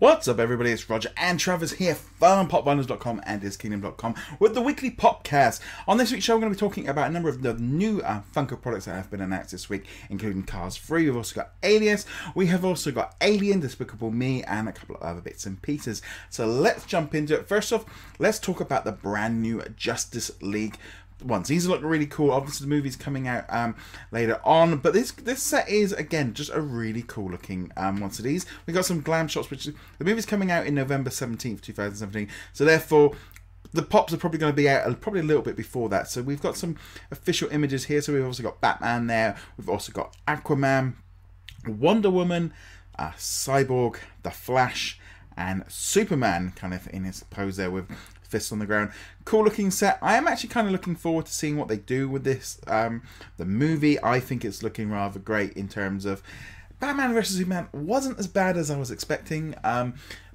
What's up, everybody? It's Roger and Travis here from PopVinyls.com and DisKingdom.com with the weekly podcast. On this week's show, we're going to be talking about a number of the new uh, Funko products that have been announced this week, including Cars 3. We've also got Alias. We have also got Alien, Despicable Me, and a couple of other bits and pieces. So let's jump into it. First off, let's talk about the brand new Justice League ones. These look really cool. Obviously, the movie's coming out um, later on, but this this set is again just a really cool looking um, one of these. We got some glam shots, which the movie's coming out in November seventeenth, two thousand seventeen. So therefore. The pops are probably going to be out probably a little bit before that. So we've got some official images here. So we've also got Batman there. We've also got Aquaman, Wonder Woman, uh, Cyborg, The Flash, and Superman kind of in his pose there with fists on the ground. Cool looking set. I am actually kind of looking forward to seeing what they do with this. Um, the movie, I think it's looking rather great in terms of Batman vs Superman wasn't as bad as I was expecting. Um,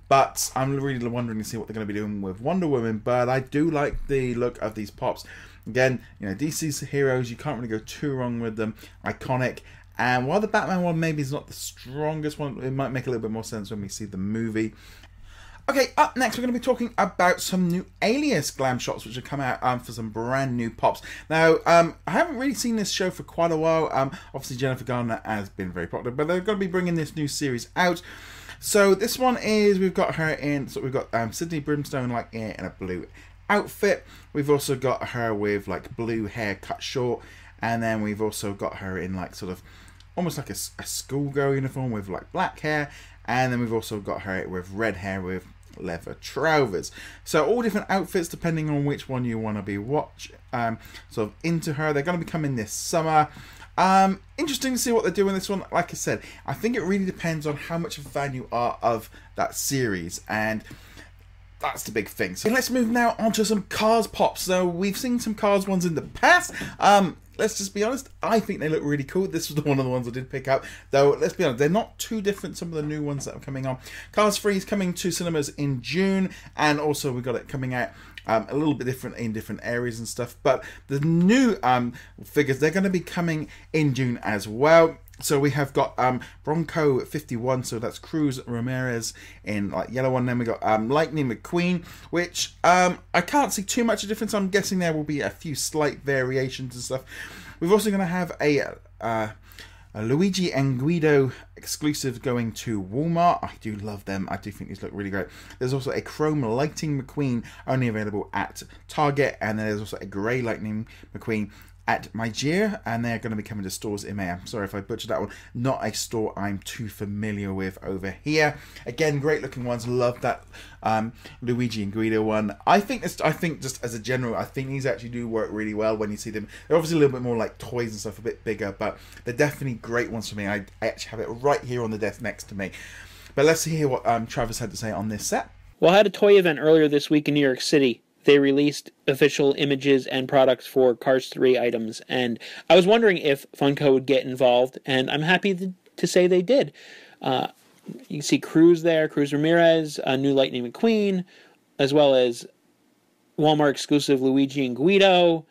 but I'm really wondering to see what they're going to be doing with Wonder Woman. But I do like the look of these pops. Again, you know, DC's heroes, you can't really go too wrong with them. Iconic. And while the Batman one maybe is not the strongest one, it might make a little bit more sense when we see the movie. Okay, up next, we're going to be talking about some new Alias glam shots, which have come out um, for some brand new pops. Now, um, I haven't really seen this show for quite a while. Um, obviously, Jennifer Garner has been very popular, but they're going to be bringing this new series out. So this one is we've got her in. So we've got um, Sydney Bristow like in a blue outfit. We've also got her with like blue hair cut short, and then we've also got her in like sort of almost like a, a schoolgirl uniform with like black hair and then we've also got her with red hair with leather trousers. So all different outfits depending on which one you want to be watch um, sort of into her. They're going to be coming this summer. Um, interesting to see what they do in this one. Like I said, I think it really depends on how much of a fan you are of that series and that's the big thing. So let's move now on to some Cars pops. So we've seen some Cars ones in the past. Um, let's just be honest, I think they look really cool. This was the one of the ones I did pick up. Though, let's be honest, they're not too different, some of the new ones that are coming on. Cars 3 is coming to cinemas in June, and also we got it coming out um, a little bit different in different areas and stuff. But the new um, figures, they're going to be coming in June as well. So we have got um, Dinoco 51, so that's Cruz Ramirez in like yellow one. Then we got um, Lightning McQueen, which um, I can't see too much of difference. I'm guessing there will be a few slight variations and stuff. We're also going to have a, uh, a Luigi and Guido exclusive going to Walmart. I do love them. I do think these look really great. There's also a Chrome Lightning McQueen only available at Target, and then there's also a Grey Lightning McQueen at Meijer, and they're going to be coming to stores in May. I'm sorry if I butchered that one. Not a store I'm too familiar with over here. Again, great looking ones. Love that um, Luigi and Guido one. I think this. I think just as a general, I think these actually do work really well when you see them. They're obviously a little bit more like toys and stuff, a bit bigger, but they're definitely great ones for me. I, I actually have it right here on the desk next to me. But let's hear what um, Travis had to say on this set. Well, I had a toy event earlier this week in New York City they released official images and products for Cars 3 items. And I was wondering if Funko would get involved, and I'm happy to, say they did. Uh, you see Cruz there, Cruz Ramirez, a new Lightning McQueen, as well as Walmart exclusive Luigi and Guido,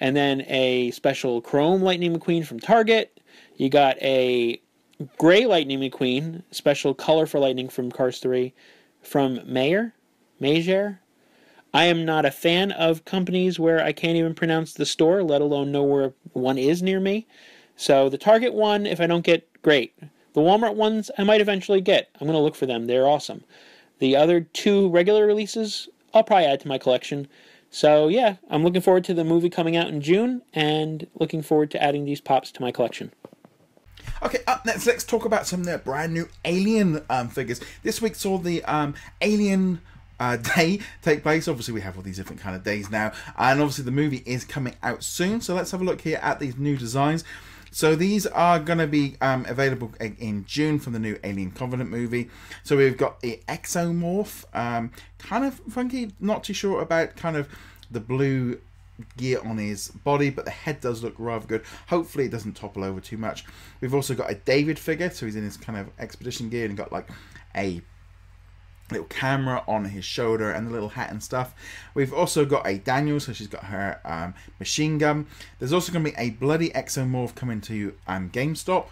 and then a special Chrome Lightning McQueen from Target. You got a gray Lightning McQueen, special color for Lightning from Cars 3 from Mayer, Mayer, I am not a fan of companies where I can't even pronounce the store, let alone know where one is near me. So the Target one, if I don't get, great. The Walmart ones, I might eventually get. I'm going to look for them. They're awesome. The other two regular releases, I'll probably add to my collection. So yeah, I'm looking forward to the movie coming out in June and looking forward to adding these pops to my collection. Okay, up next, let's talk about some of the brand new Alien um, figures. This week saw the um, Alien uh, day take place. Obviously, we have all these different kind of days now, and obviously the movie is coming out soon. So let's have a look here at these new designs. So these are going to be um, available in June from the new Alien Covenant movie. So we've got the Exomorph, um, kind of funky, not too sure about kind of the blue gear on his body, but the head does look rather good. Hopefully it doesn't topple over too much. We've also got a David figure, so he's in his kind of expedition gear and got like a little camera on his shoulder and the little hat and stuff. We've also got a Daniel, so she's got her um, machine gun. There's also going to be a bloody exomorph coming to um, GameStop.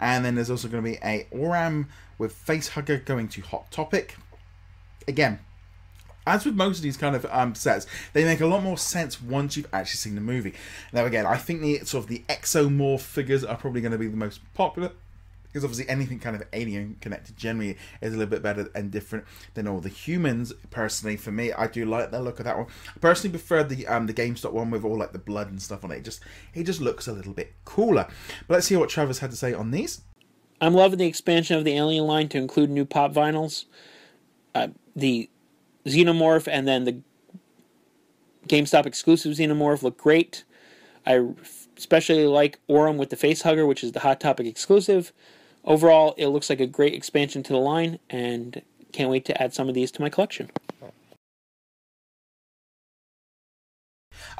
And then there's also going to be a Oram with Facehugger going to Hot Topic. Again, as with most of these kind of um, sets, they make a lot more sense once you've actually seen the movie. Now, again, I think the sort of the exomorph figures are probably going to be the most popular because obviously anything kind of alien connected generally is a little bit better and different than all the humans. Personally, for me, I do like the look of that one. I personally prefer the um the GameStop one with all like the blood and stuff on it. it just it just looks a little bit cooler. But let's hear what Travis had to say on these. I'm loving the expansion of the Alien line to include new pop vinyls. Uh, the Xenomorph and then the GameStop exclusive Xenomorph look great. I especially like Oram with the face hugger, which is the Hot Topic exclusive. Overall, it looks like a great expansion to the line, and can't wait to add some of these to my collection.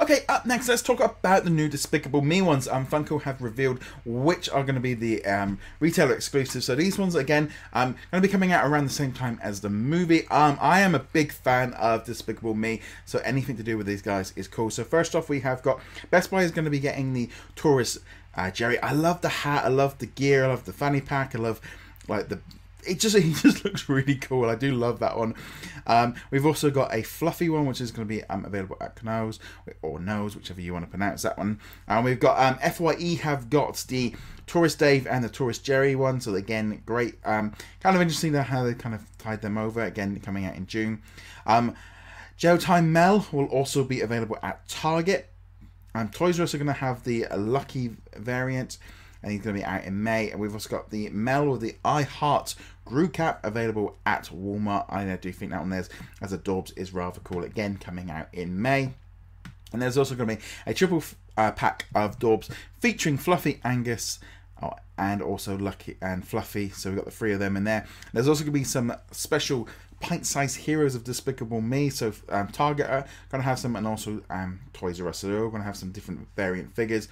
Okay, up next, let's talk about the new Despicable Me ones. Um, Funko have revealed which are going to be the um, retailer exclusives. So these ones, again, um, going to be coming out around the same time as the movie. Um, I am a big fan of Despicable Me, so anything to do with these guys is cool. So first off, we have got Best Buy is going to be getting the Tourist uh, Jerry. I love the hat, I love the gear, I love the fanny pack, I love like the it just he just looks really cool. I do love that one. Um, we've also got a fluffy one, which is going to be um, available at Knowles or Nose, whichever you want to pronounce that one. And we've got um, Fye have got the Tourist Dave and the Tourist Jerry one. So again, great. Um, kind of interesting how they kind of tied them over. Again, coming out in June. Um, Time Mel will also be available at Target. Um, Toys R Us are going to have the Lucky variant and he's going to be out in May. And we've also got the Mel or the I Heart Gru Cap available at Walmart. I do think that one there's as a Dorbz is rather cool. Again, coming out in May. And there's also going to be a triple uh, pack of Dorbz featuring Fluffy Angus oh, and also Lucky and Fluffy. So we've got the three of them in there. There's also going to be some special pint-sized heroes of Despicable Me. So um, Target are going to have some, and also um, Toys R Us. All going to have some different variant figures.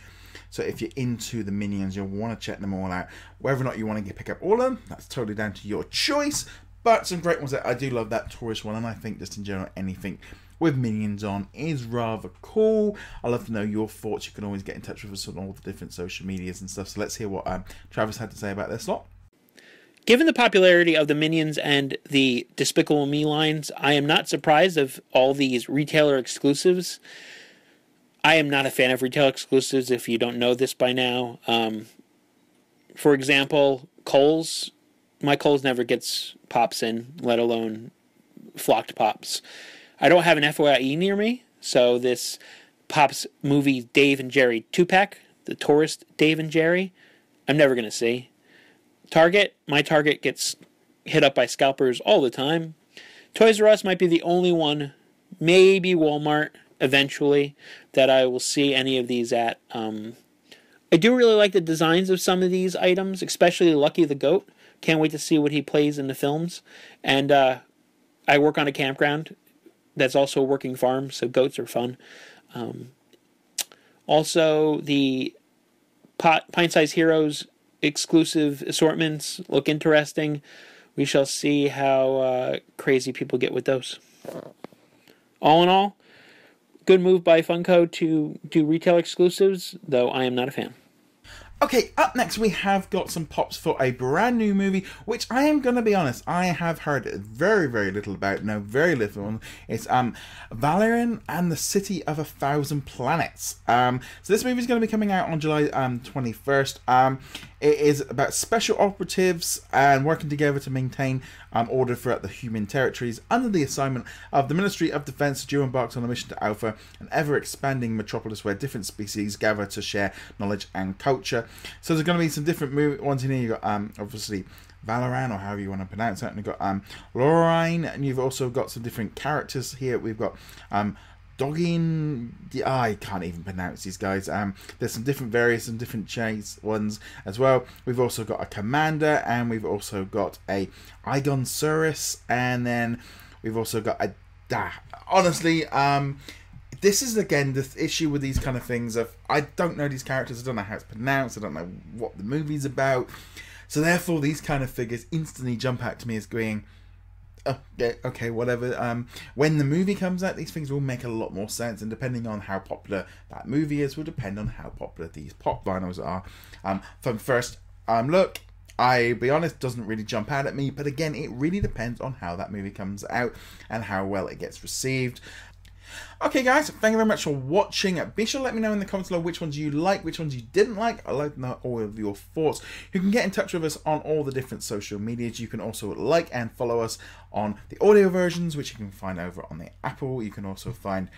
So if you're into the minions, you'll want to check them all out. Whether or not you want to get, pick up all of them, that's totally down to your choice. But some great ones that I do love that tourist one, and I think just in general anything with minions on is rather cool. i love to know your thoughts. You can always get in touch with us on all the different social medias and stuff. So let's hear what um, Travis had to say about this lot. Given the popularity of the Minions and the Despicable Me lines, I am not surprised of all these retailer exclusives. I am not a fan of retail exclusives if you don't know this by now. Um, for example, Kohl's, my Kohl's never gets pops in, let alone flocked pops. I don't have an FYE near me, so this Pops movie Dave and Jerry 2 pack, the tourist Dave and Jerry, I'm never going to see. Target, my Target gets hit up by scalpers all the time. Toys R Us might be the only one, maybe Walmart eventually that I will see any of these at. Um, I do really like the designs of some of these items, especially Lucky the Goat. Can't wait to see what he plays in the films. And uh, I work on a campground that's also a working farm, so goats are fun. Um, also, the pot, Pint Size Heroes exclusive assortments look interesting. We shall see how uh, crazy people get with those. All in all, good move by Funko to do retail exclusives, though I am not a fan. Okay, up next we have got some pops for a brand new movie, which I am going to be honest, I have heard very, very little about, know very little on. It's um, Valerian and the City of a Thousand Planets. Um, so this movie is going to be coming out on July um, 21st. Um, it is about special operatives and working together to maintain um, order throughout the human territories under the assignment of the Ministry of Defense to embarks on a mission to Alpha, an ever expanding metropolis where different species gather to share knowledge and culture. So there's going to be some different ones in here. You've got um, obviously Valoran, or however you want to pronounce it. And you've got um, and you've also got some different characters here. We've got um, Dogging, I can't even pronounce these guys. Um, there's some different various and different chase ones as well. We've also got a commander, and we've also got a Igon Suris, and then we've also got a da. Honestly, um, this is again the issue with these kind of things of I don't know these characters, I don't know how it's pronounced, I don't know what the movie's about. So therefore, these kind of figures instantly jump out to me as going oh, yeah, okay, whatever. Um, when the movie comes out, these things will make a lot more sense, and depending on how popular that movie is, will depend on how popular these pop vinyls are. Um, from first, um, look, I be honest, doesn't really jump out at me, but again, it really depends on how that movie comes out and how well it gets received. Okay, guys, thank you very much for watching. Be sure to let me know in the comments below which ones you like, which ones you didn't like. I'd like to know all of your thoughts. You can get in touch with us on all the different social medias. You can also like and follow us on the audio versions, which you can find over on the Apple. You can also find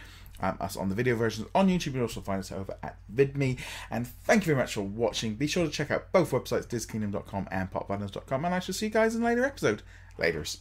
um, us on the video versions on YouTube. You can also find us over at VidMe. And thank you very much for watching. Be sure to check out both websites, DisKingdom.com and PopVinyls.com. And I shall see you guys in a later episode. Laters.